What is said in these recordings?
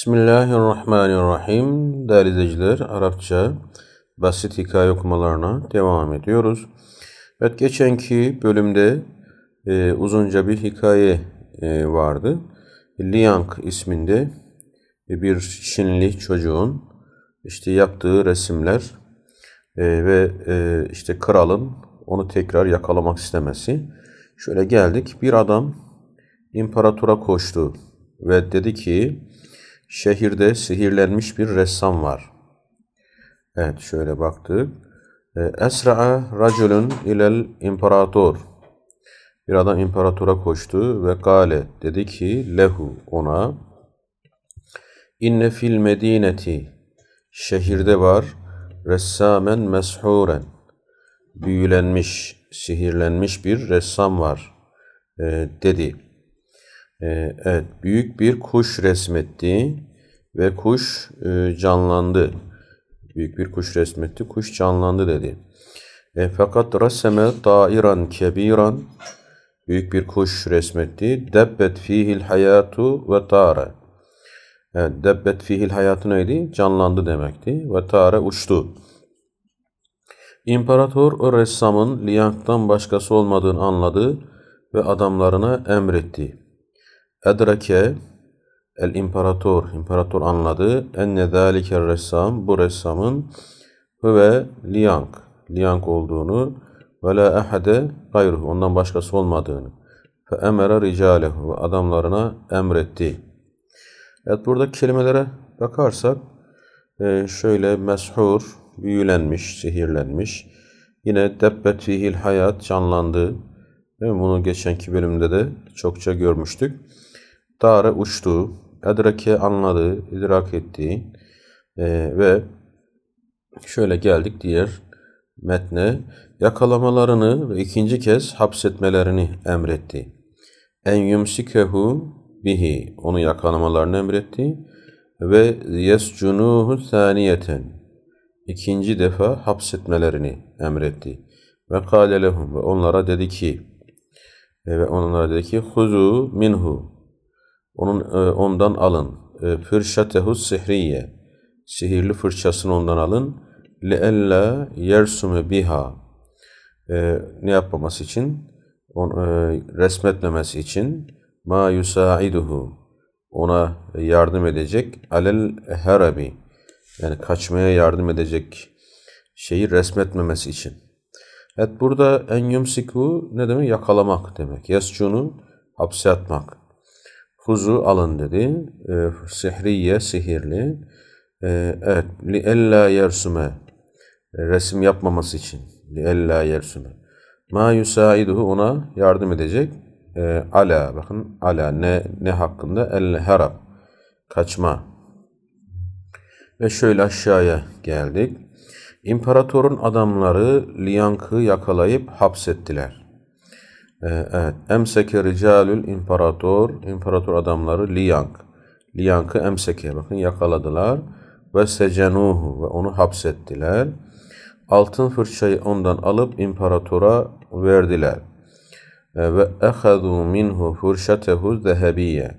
Bismillahirrahmanirrahim. Değerli izleyiciler, Arapça basit hikaye okumalarına devam ediyoruz. Evet, geçenki bölümde e, uzunca bir hikaye e, vardı. Liang isminde bir Çinli çocuğun işte yaptığı resimler e, ve e, işte kralın onu tekrar yakalamak istemesi. Şöyle geldik, bir adam imparatora koştu ve dedi ki şehirde sihirlenmiş bir ressam var. Evet şöyle baktık. E, Esra'a raculun ilel imparator. Bir adam imparatora koştu ve gale dedi ki lehu ona inne fil medineti şehirde var ressamen meshuren büyülenmiş, sihirlenmiş bir ressam var e, dedi. Ee, evet, büyük bir kuş resmetti ve kuş e, canlandı. Büyük bir kuş resmetti, kuş canlandı dedi. E, fakat raseme dairan kebiran büyük bir kuş resmetti. Debbet fihil hayatu ve tara. Evet, debbet fihil hayatı neydi? Canlandı demekti. Ve tara uçtu. İmparator o ressamın Liang'dan başkası olmadığını anladı ve adamlarına emretti. Edrake el imparator, imparator anladı. Enne zâlike ressam, bu ressamın ve Liang, Liang olduğunu ve la ehade gayruhu, ondan başkası olmadığını. Fe emere ricalehu, adamlarına emretti. Evet burada kelimelere bakarsak e, şöyle meshur, büyülenmiş, sihirlenmiş. Yine debbet fihil hayat, canlandı. Bunu geçenki bölümde de çokça görmüştük. Dare uçtu, edrake anladı, idrak etti e, ve şöyle geldik diğer metne. Yakalamalarını ve ikinci kez hapsetmelerini emretti. En yumsikehu bihi onu yakalamalarını emretti ve yescunuhu saniyeten ikinci defa hapsetmelerini emretti. Ve kâle ve onlara dedi ki ve onlara dedi ki huzu minhu onun e, ondan alın. E, fırşatehu sihriye. Sihirli fırçasını ondan alın. Leella yersume biha. E, ne yapmaması için? On, resmetmemesi için ma yusaiduhu. Ona yardım edecek. Alel herabi. Yani kaçmaya yardım edecek şeyi resmetmemesi için. Evet burada en yumsiku ne demek? Yakalamak demek. Yascunu hapse atmak. Huzu alın dedi. E, sihriye, sihirli. E, evet. Li ella yersume. Resim yapmaması için. Li ella yersume. Ma yusaiduhu ona yardım edecek. E, ala bakın ala ne ne hakkında? El herab. Kaçma. Ve şöyle aşağıya geldik. İmparatorun adamları Liyank'ı yakalayıp hapsettiler. Ee, evet. Emseke ricalül imparator. imparator adamları Liang. Liang'ı emseke. Bakın yakaladılar. Ve secenuhu. Ve onu hapsettiler. Altın fırçayı ondan alıp imparatora verdiler. Ee, ve ehadu minhu fırşatehu zehebiye.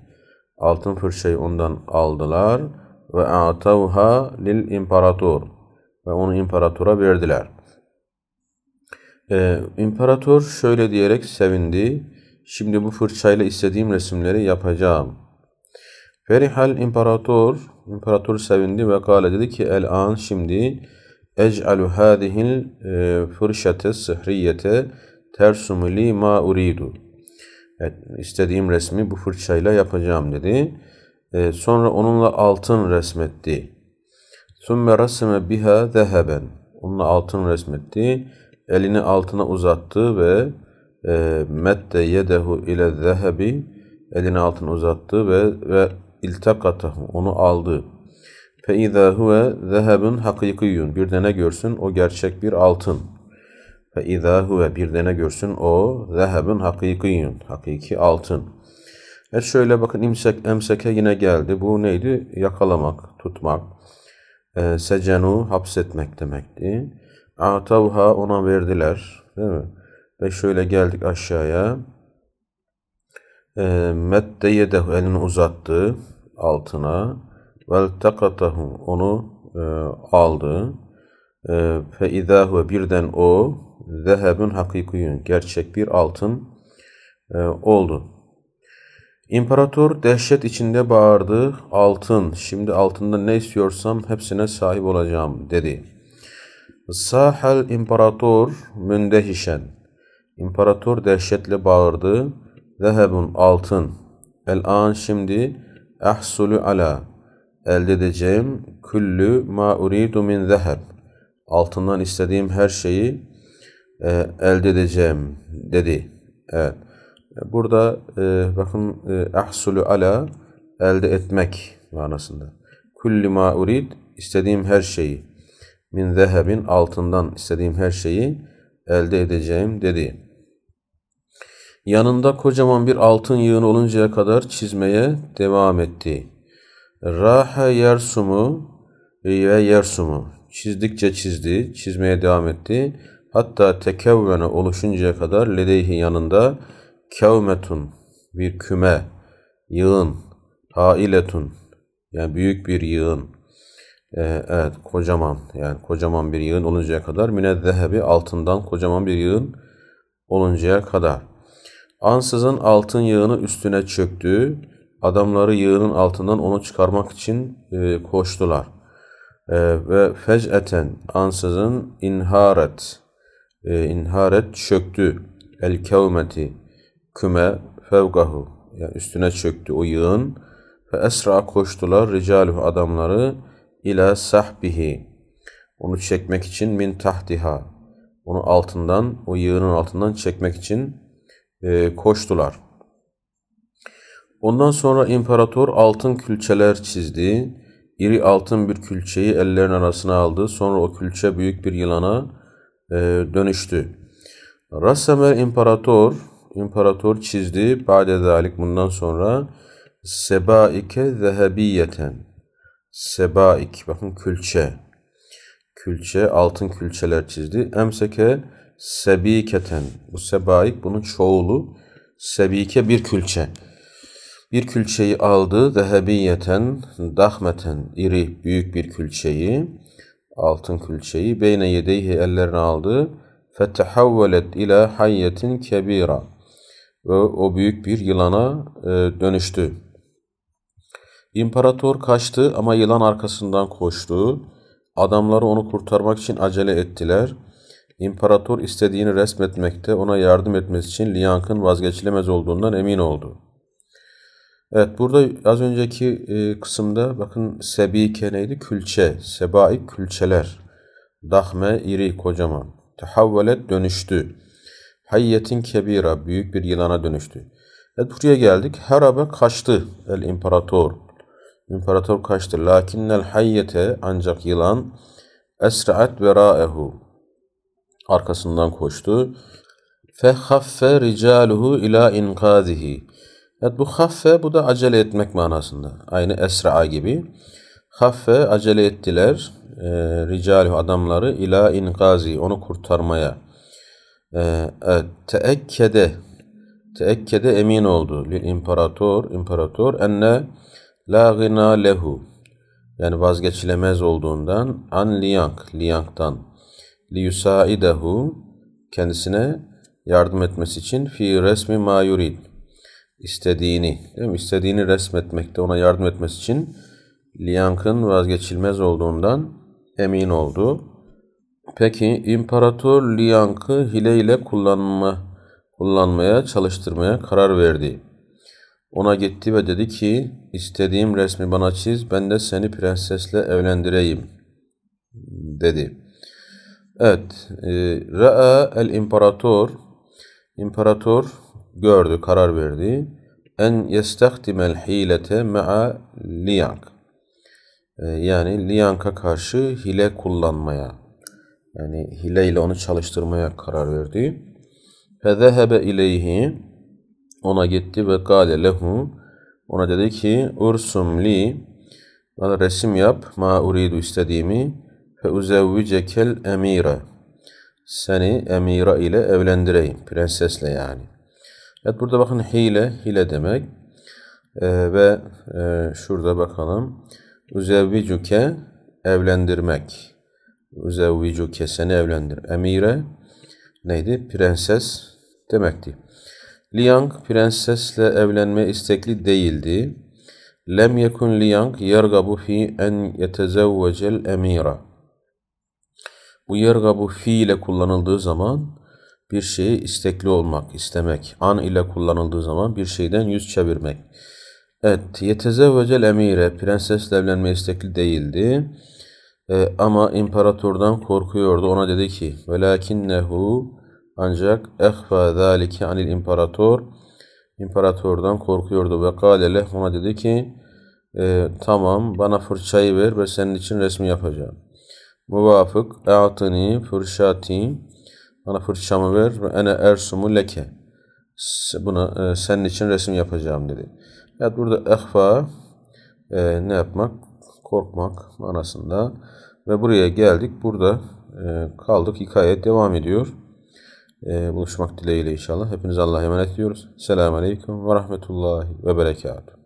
Altın fırçayı ondan aldılar. Ve atavha lil imparator. Ve onu imparatora verdiler. Ee, imparator şöyle diyerek sevindi. Şimdi bu fırçayla istediğim resimleri yapacağım. Ferihal imparator, imparator sevindi ve kâle dedi ki el an şimdi ec'alu hâzihil e, fırşate sıhriyete tersumu ma uridu. Evet, istediğim resmi bu fırçayla yapacağım dedi. E, sonra onunla altın resmetti. Sümme rasime biha zeheben. Onunla altın resmetti elini altına uzattı ve e, mette yedehu ile zehebi elini altına uzattı ve ve iltakatahu onu aldı. Fe izâ huve zehebun hakikiyun bir dene görsün o gerçek bir altın. Fe izâ huve bir dene görsün o zehebun hakikiyun hakiki altın. Evet şöyle bakın imsek emseke yine geldi. Bu neydi? Yakalamak, tutmak. E, secenu hapsetmek demekti. Atavha ona verdiler. Değil mi? Ve şöyle geldik aşağıya. E, Medde yedehu elini uzattı altına. veltekatahu onu e, aldı. E, fe izâ birden o zehebun hakikiyun gerçek bir altın e, oldu. İmparator dehşet içinde bağırdı. Altın, şimdi altında ne istiyorsam hepsine sahip olacağım dedi. Sahel imparator mündehişen. İmparator dehşetle bağırdı. Zehebun altın. El an şimdi ahsulu ala. Elde edeceğim küllü ma uridu min zeheb. Altından istediğim her şeyi e, elde edeceğim dedi. Evet. Burada e, bakın e, ala elde etmek manasında. Kulli ma urid istediğim her şeyi min zehebin altından istediğim her şeyi elde edeceğim dedi. Yanında kocaman bir altın yığın oluncaya kadar çizmeye devam etti. Raha yersumu ve yersumu çizdikçe çizdi, çizmeye devam etti. Hatta tekevvene oluşuncaya kadar ledeyhi yanında kevmetun bir küme, yığın, hailetun yani büyük bir yığın. Ee, evet kocaman yani kocaman bir yığın oluncaya kadar minezzehebi altından kocaman bir yığın oluncaya kadar. Ansızın altın yığını üstüne çöktü. Adamları yığının altından onu çıkarmak için e, koştular. E, ve fec'eten ansızın inharet e, inharet çöktü. El kevmeti küme fevgahu yani üstüne çöktü o yığın ve esra koştular ricaluhu adamları ila sahbihi onu çekmek için min tahtiha onu altından o yığının altından çekmek için e, koştular. Ondan sonra imparator altın külçeler çizdi. İri altın bir külçeyi ellerin arasına aldı. Sonra o külçe büyük bir yılana e, dönüştü. Rassemel imparator imparator çizdi. Ba'de zalik bundan sonra sebaike zehebiyeten. Sebaik bakın külçe. Külçe altın külçeler çizdi. Emseke sebiketen. Bu sebaik bunun çoğulu. Sebike bir külçe. Bir külçeyi aldı. Zehebiyeten, dahmeten, iri, büyük bir külçeyi, altın külçeyi, beyne yedeyhi ellerine aldı. Fetehavvelet ila hayyetin kebira ve o büyük bir yılana e, dönüştü. İmparator kaçtı ama yılan arkasından koştu. Adamları onu kurtarmak için acele ettiler. İmparator istediğini resmetmekte, ona yardım etmesi için Liyank'ın vazgeçilemez olduğundan emin oldu. Evet burada az önceki e, kısımda bakın sebike neydi? Külçe, sebaik külçeler. Dahme, iri, kocaman. Tehavvelet dönüştü. Hayyetin kebira büyük bir yılana dönüştü. Evet buraya geldik. Herabe kaçtı el imparator. İmparator kaçtı. Lakinnel hayyete ancak yılan esra'at vera'ehu arkasından koştu. Fehaffe ricaluhu ila inkazihi. Evet bu haffe bu da acele etmek manasında. Aynı esra'a gibi. Haffe acele ettiler. E, ricaluhu adamları ila inkazi onu kurtarmaya. Ee, evet, teekkede teekkede emin oldu lil imparator imparator enne la gina lehu yani vazgeçilemez olduğundan an liyank liyanktan li yusaidehu kendisine yardım etmesi için fi resmi ma yurid istediğini değil mi? istediğini resmetmekte ona yardım etmesi için liyankın vazgeçilmez olduğundan emin oldu. Peki İmparator Liyank'ı hileyle kullanma, kullanmaya, çalıştırmaya karar verdi. Ona gitti ve dedi ki istediğim resmi bana çiz ben de seni prensesle evlendireyim dedi. Evet. E, Ra'a el imparator imparator gördü, karar verdi. En yestakdimel hilete ma'a liyank. E, yani liyanka karşı hile kullanmaya yani hile ile onu çalıştırmaya karar verdi. Fezehebe ileyhi ona gitti ve gale lehu ona dedi ki ursum li bana resim yap ma uridu istediğimi fe uzevvicekel emire seni emira ile evlendireyim prensesle yani. Evet burada bakın hile hile demek ee, ve e, şurada bakalım Uzevvicuke evlendirmek. Uzevvicuke seni evlendir. Emire neydi? Prenses demekti. Liang prensesle evlenme istekli değildi. Lem yekun Liang yergabu fi en yetezevvecel emira. Bu yergabu fi ile kullanıldığı zaman bir şeyi istekli olmak, istemek. An ile kullanıldığı zaman bir şeyden yüz çevirmek. Evet, yetezevvecel emire, prensesle evlenme istekli değildi. Ee, ama imparatordan korkuyordu. Ona dedi ki, velakinnehu ancak ehfa zalike anil imparator imparatordan korkuyordu ve kâlele ona dedi ki e, tamam bana fırçayı ver ve senin için resmi yapacağım. Muvafık e'atini fırşati bana fırçamı ver ve ene ersumu leke buna e, senin için resim yapacağım dedi. Evet burada ehfa e, ne yapmak? Korkmak manasında. Ve buraya geldik. Burada e, kaldık. Hikaye devam ediyor. E, buluşmak dileğiyle inşallah. Hepiniz Allah'a emanet ediyoruz. Selamun Aleyküm ve Rahmetullahi ve Berekatuhu.